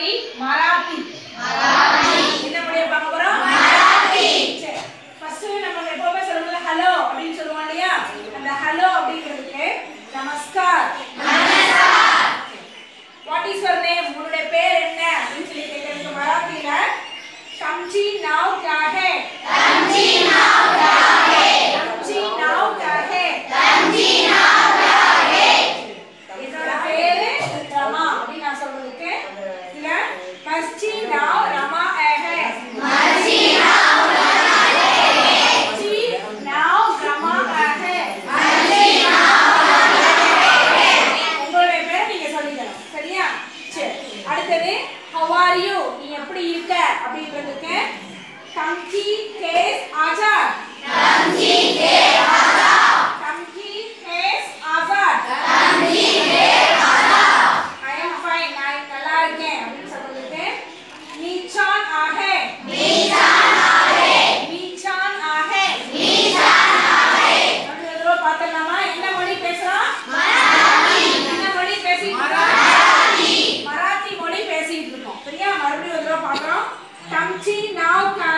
மொழி மராத்தி. என்ன மொழியை பார்க்க போறோம் ஃபர்ஸ்ட் நம்ம எப்பவுமே சொல்லுவோம்ல ஹலோ அப்படின்னு சொல்லுவோம் இல்லையா? அந்த ஹலோ அப்படிங்கிறதுக்கு நமஸ்கார் how are you நீ எப்படி இருக்க அப்படின்றதுக்கு கம்கி case Azad கம்கி case Azad I am fine நான் நல்லா இருக்கேன் அப்படின்னு சொல்றதுக்கு நீச்சான் ஆஹே நீச்சான் ஆஹே அப்படி ஒரு தடவை பார்த்தலாமா என்ன மொழி Team now